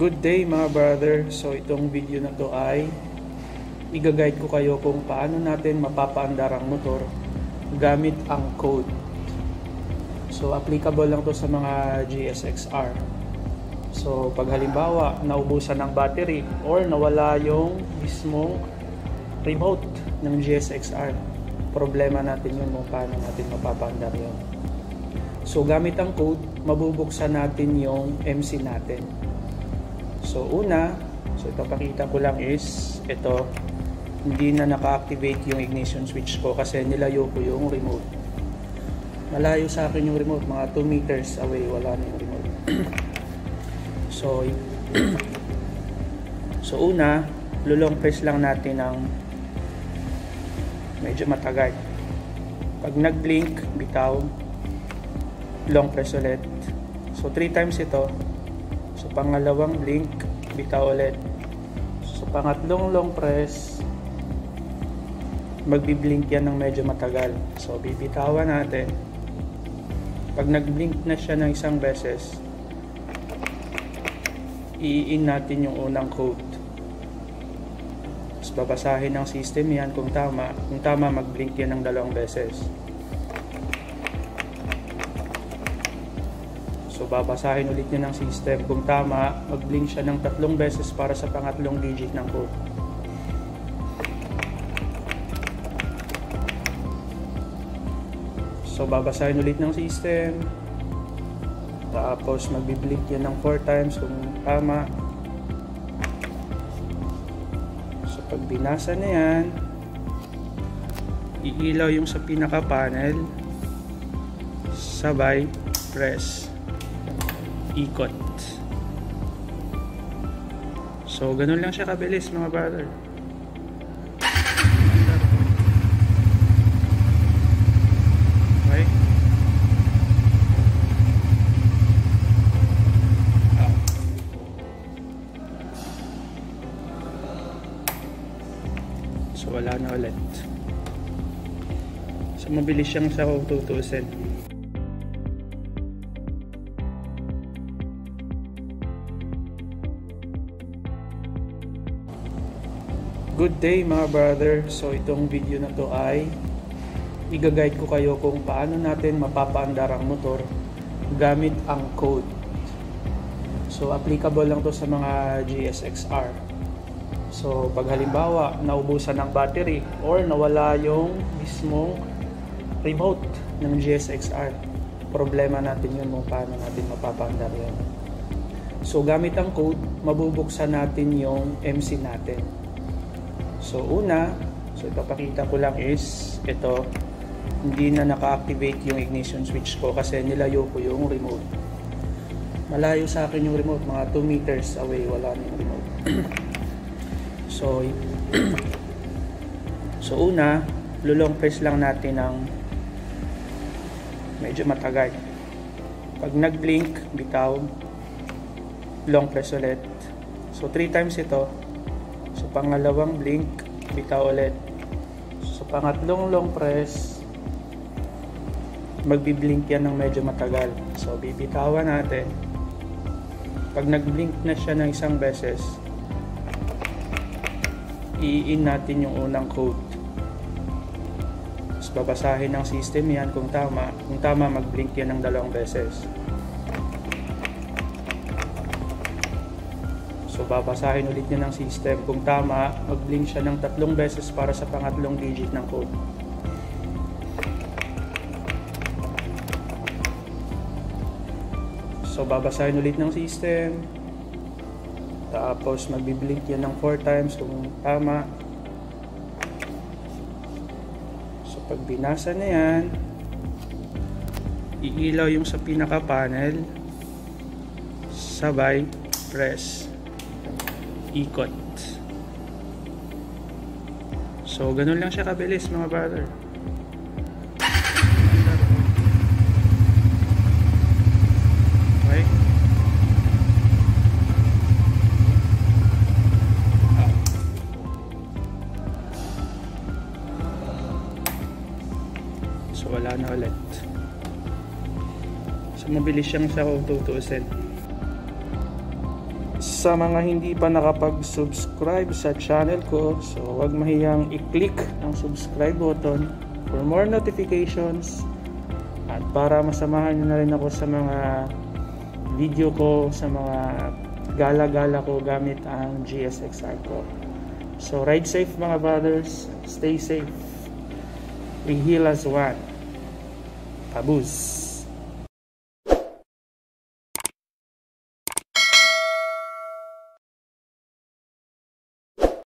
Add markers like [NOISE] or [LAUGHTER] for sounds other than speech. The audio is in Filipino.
Good day mga brother. So itong video na to ay i-guide ko kayo kung paano natin mapapaandar ang motor gamit ang code. So applicable lang to sa mga GSXR. So pag halimbawa naubusan ng battery or nawala yung mismong remote ng GSXR, problema natin yun kung paano natin mapapaandar yun. So gamit ang code, mabubuksan natin yung MC natin. So una, so ipapakita ko lang is ito, hindi na naka-activate yung ignition switch ko kasi nilayo ko yung remote. Malayo sa akin yung remote, mga 2 meters away, wala na yung remote. [CLEARS THROAT] so, [CLEARS THROAT] so una, lulong press lang natin ng medyo matagal. Pag nag-blink, bitaw, long press ulit. So, 3 times ito. So, pangalawang blink, bitaw ulit. So, pangatlong long press, magbi-blink yan ng medyo matagal. So, bibitawan natin. Pag nag-blink na siya ng isang beses, i-in natin yung unang code. Tapos babasahin ng system yan kung tama. Kung tama, mag-blink yan ng dalawang beses. So babasahin ulit niya ng system. Kung tama, mag-blink siya ng tatlong beses para sa pangatlong digit ng code. So babasahin ulit ng system. Tapos magbi-blink yan ng 4 times kung tama. So pag binasa na yan, iilaw yung sa pinaka panel sabay press ikot. So, ganun lang siya kabilis mga brother. Okay? So, wala na ulit. So, mabilis siyang sa tutusin. Good day mga brother. So itong video na to ay i-guide ko kayo kung paano natin mapapaandar ang motor gamit ang code. So applicable lang to sa mga GSXR. So pag halimbawa naubusan ng battery or nawala yung mismong remote ng GSXR, problema natin yun kung paano natin mapapaandar yun. So gamit ang code, mabubuksan natin yung MC natin. So una, so ipapakita ko lang is ito, hindi na naka-activate yung ignition switch ko kasi nilayo ko yung remote. Malayo sa akin yung remote, mga 2 meters away, wala na yung remote. [CLEARS THROAT] so, [CLEARS THROAT] so una, lulong press lang natin ng medyo matagal. Pag nag-blink, bitaw, long press ulit. So 3 times ito, So, pangalawang blink, bitaw ulit. So, pangatlong long press, magbi-blink yan ng medyo matagal. So, bibitawan natin. Pag nag-blink na siya ng isang beses, i-in natin yung unang code. Tapos babasahin ng system yan kung tama. Kung tama, mag-blink yan ng dalawang beses. So babasahin ulit niya ng system. Kung tama, mag-blink siya ng tatlong beses para sa pangatlong digit ng code. So babasahin ulit ng system. Tapos magbi-blink yan ng 4 times kung tama. So pag binasa na yan, iilaw yung sa pinaka panel sabay press ikot. So, ganun lang siya kabilis mga brother. Okay? So, wala na ulit. So, mabilis siyang sa kung tutuusin. Sa mga hindi pa nakapag-subscribe sa channel ko, so huwag mahiyang i-click ang subscribe button for more notifications at para masamahan nyo na rin ako sa mga video ko, sa mga gala-gala ko gamit ang GSXR ko. So ride safe mga brothers, stay safe. We heal as one. Pabuz.